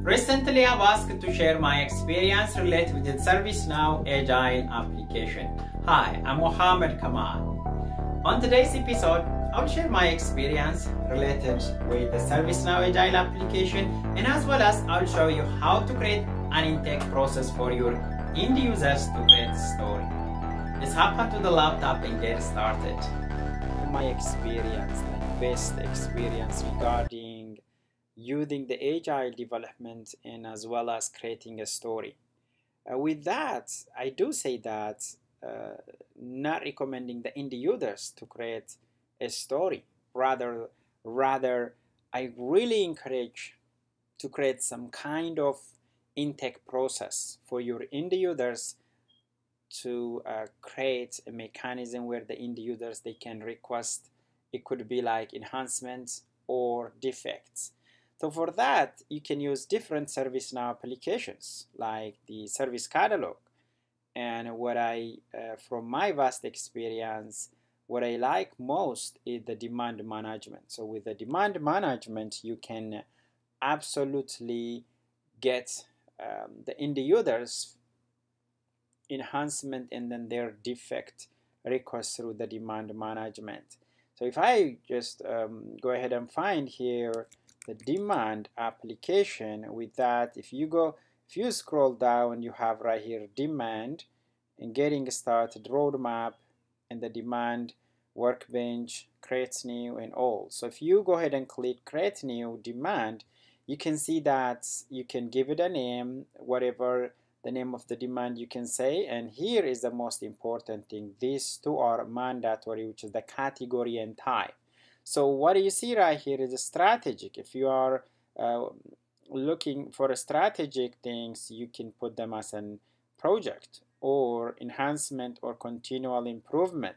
Recently, I've asked to share my experience related with the ServiceNow Agile application. Hi, I'm Mohammed Kemal. On today's episode, I'll share my experience related with the ServiceNow Agile application and as well as I'll show you how to create an intake process for your end users to create story. Let's hop onto the laptop and get started. My experience, like best experience regarding using the agile development and as well as creating a story. Uh, with that, I do say that uh, not recommending the end users to create a story. Rather, rather, I really encourage to create some kind of intake process for your end users to uh, create a mechanism where the end users they can request it could be like enhancements or defects so for that, you can use different ServiceNow applications like the Service Catalog. And what I, uh, from my vast experience, what I like most is the demand management. So with the demand management, you can absolutely get um, the end users enhancement and then their defect request through the demand management. So if I just um, go ahead and find here the demand application with that. If you go if you scroll down you have right here demand and getting started roadmap and the demand workbench create new and all. So if you go ahead and click create new demand you can see that you can give it a name whatever the name of the demand you can say. And here is the most important thing. These two are mandatory which is the category and type so what you see right here is a strategic. If you are uh, looking for strategic things, you can put them as a project or enhancement or continual improvement.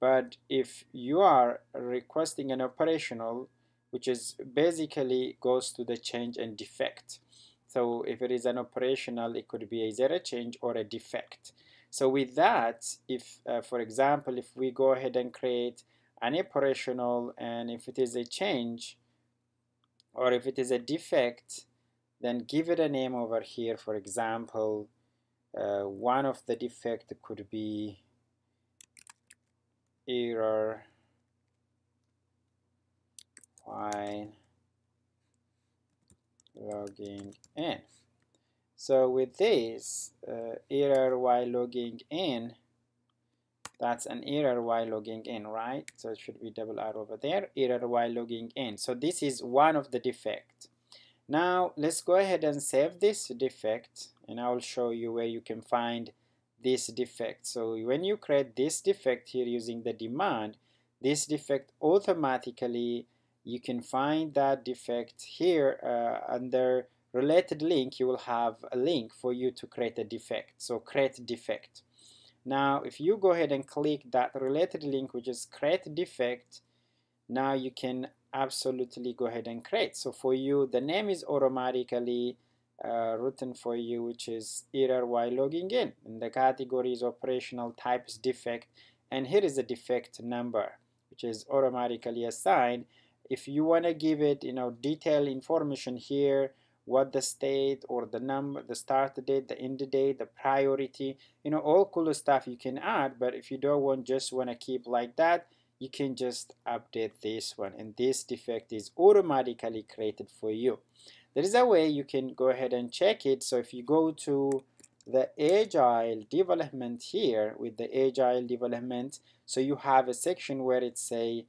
But if you are requesting an operational, which is basically goes to the change and defect. So if it is an operational, it could be either a change or a defect. So with that, if, uh, for example, if we go ahead and create an operational and if it is a change or if it is a defect then give it a name over here. For example uh, one of the defect could be error while logging in. So with this uh, error while logging in that's an error while logging in right? So it should be double R over there error while logging in. So this is one of the defect now let's go ahead and save this defect and I will show you where you can find this defect. So when you create this defect here using the demand this defect automatically you can find that defect here uh, under related link you will have a link for you to create a defect. So create defect now, if you go ahead and click that related link, which is create defect, now you can absolutely go ahead and create. So for you, the name is automatically uh, written for you, which is error while logging in. And the category is operational types defect. And here is the defect number, which is automatically assigned. If you want to give it, you know, detailed information here, what the state or the number, the start date, the end date, the priority, you know, all cool stuff you can add. But if you don't want just want to keep like that, you can just update this one and this defect is automatically created for you. There is a way you can go ahead and check it. So if you go to the agile development here with the agile development, so you have a section where it say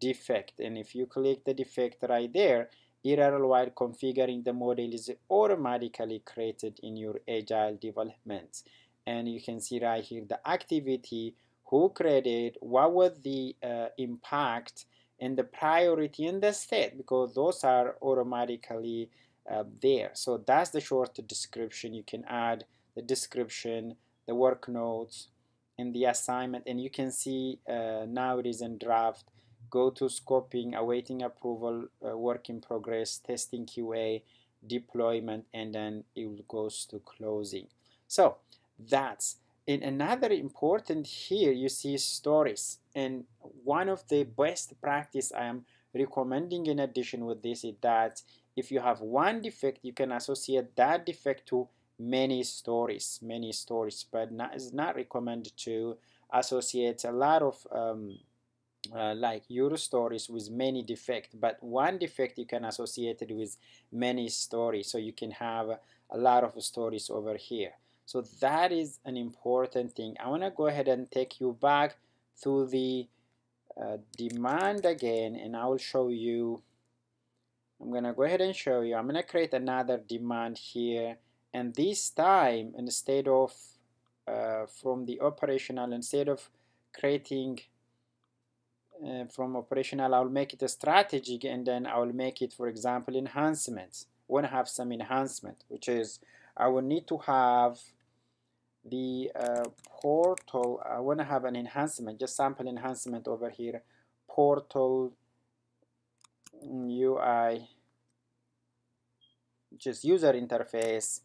defect and if you click the defect right there error while configuring the model is automatically created in your agile development. And you can see right here the activity who created what was the uh, impact and the priority and the state because those are automatically uh, there. So that's the short description. You can add the description the work notes and the assignment. And you can see uh, now it is in draft go to scoping, awaiting approval, uh, work in progress, testing QA, deployment, and then it goes to closing. So that's in another important here you see stories and one of the best practice I am recommending in addition with this is that if you have one defect you can associate that defect to many stories many stories but not, it's not recommended to associate a lot of um, uh, like your stories with many defect but one defect you can associate it with many stories. So you can have a lot of stories over here. So that is an important thing. I want to go ahead and take you back to the uh, demand again and I will show you I'm gonna go ahead and show you. I'm gonna create another demand here and this time instead of uh, from the operational instead of creating uh, from operational I'll make it a strategic and then I'll make it for example enhancements. Want to have some enhancement which is I will need to have the uh, portal I want to have an enhancement just sample enhancement over here portal UI just user interface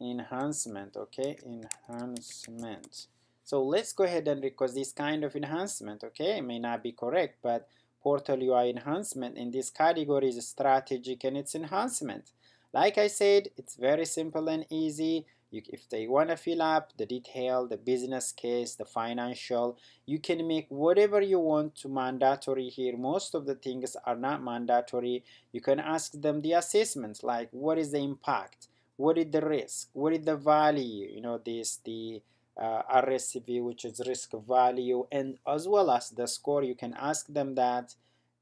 enhancement okay enhancement so let's go ahead and request this kind of enhancement okay? It may not be correct but portal UI enhancement in this category is strategic and it's enhancement. Like I said it's very simple and easy. You, if they want to fill up the detail, the business case, the financial, you can make whatever you want to mandatory here. Most of the things are not mandatory. You can ask them the assessments like what is the impact, what is the risk, what is the value, you know, this, the uh, RSV, which is risk value, and as well as the score, you can ask them that.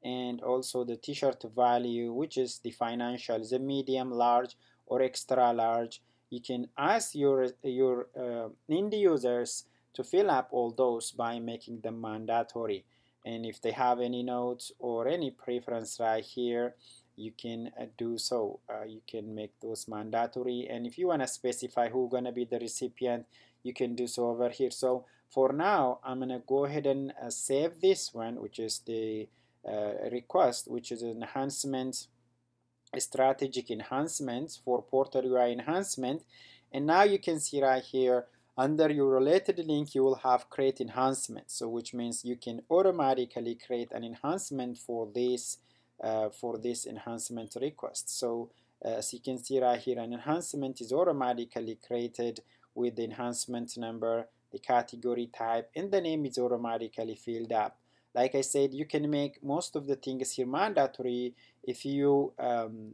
And also the t-shirt value which is the financial the medium large or extra large. You can ask your your uh, end users to fill up all those by making them mandatory. And if they have any notes or any preference right here you can uh, do so. Uh, you can make those mandatory. And if you want to specify who's going to be the recipient you can do so over here. So for now I'm gonna go ahead and uh, save this one which is the uh, request which is an enhancement strategic enhancements for Portal UI enhancement. And now you can see right here under your related link you will have create enhancement. So which means you can automatically create an enhancement for this uh, for this enhancement request. So uh, as you can see right here an enhancement is automatically created with the enhancement number the category type and the name is automatically filled up like I said, you can make most of the things here mandatory if you um,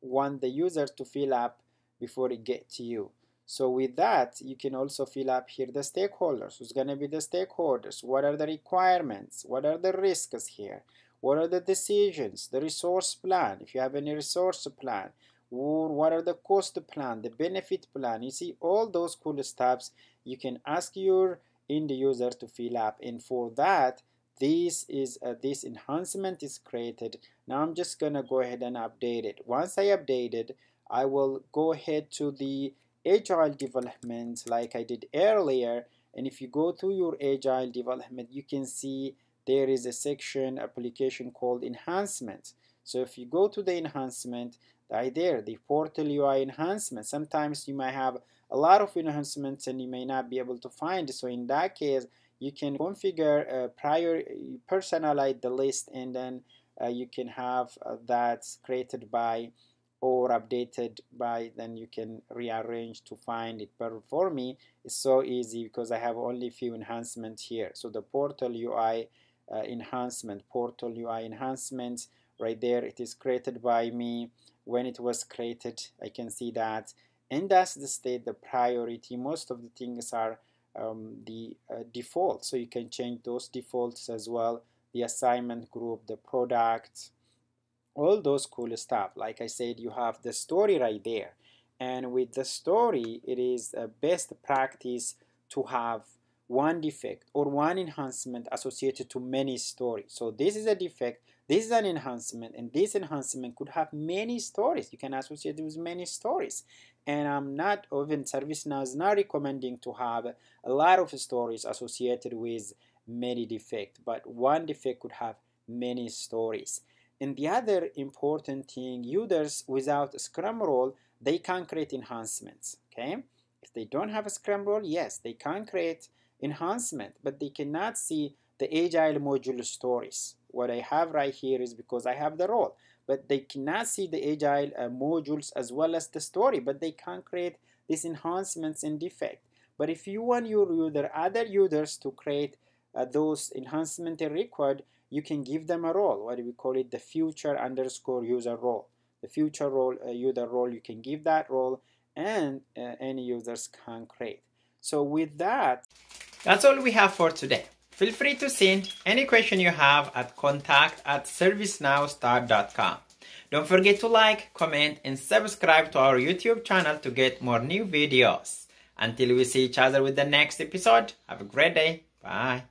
want the user to fill up before it gets to you. So with that, you can also fill up here the stakeholders. Who's going to be the stakeholders? What are the requirements? What are the risks here? What are the decisions? The resource plan, if you have any resource plan. What are the cost plan, the benefit plan? You see all those cool steps you can ask your end user to fill up. And for that, this is uh, this enhancement is created now I'm just gonna go ahead and update it once I update it I will go ahead to the agile development like I did earlier and if you go to your agile development you can see there is a section application called enhancement so if you go to the enhancement there the portal UI enhancement. Sometimes you might have a lot of enhancements and you may not be able to find. So in that case you can configure uh, prior personalize the list and then uh, you can have uh, that created by or updated by then you can rearrange to find it. But for me it's so easy because I have only few enhancements here. So the portal UI uh, enhancement portal UI enhancements right there. It is created by me. When it was created I can see that. And that's the state the priority. Most of the things are um, the uh, default so you can change those defaults as well. The assignment group the product all those cool stuff. Like I said you have the story right there. And with the story it is a best practice to have one defect or one enhancement associated to many stories. So this is a defect this is an enhancement and this enhancement could have many stories. You can associate it with many stories. And I'm not even ServiceNow is not recommending to have a lot of stories associated with many defects but one defect could have many stories. And the other important thing users without a scrum role they can create enhancements okay? If they don't have a scrum role yes they can create enhancement but they cannot see the agile module stories. What I have right here is because I have the role but they cannot see the agile uh, modules as well as the story but they can create these enhancements in defect. But if you want your user other users to create uh, those enhancements required you can give them a role what do we call it the future underscore user role. The future role uh, user role you can give that role and uh, any users can create. So with that that's all we have for today Feel free to send any question you have at contact at servicenowstar.com. Don't forget to like, comment, and subscribe to our YouTube channel to get more new videos. Until we see each other with the next episode, have a great day. Bye.